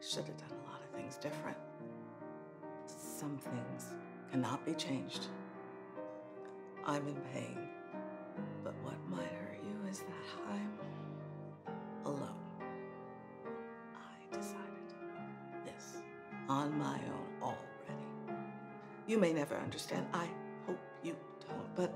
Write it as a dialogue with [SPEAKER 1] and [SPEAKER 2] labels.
[SPEAKER 1] should have done a lot of things different. Some things cannot be changed. I'm in pain, but what might hurt you is that I'm alone. I decided this on my own already. You may never understand. I hope you don't, but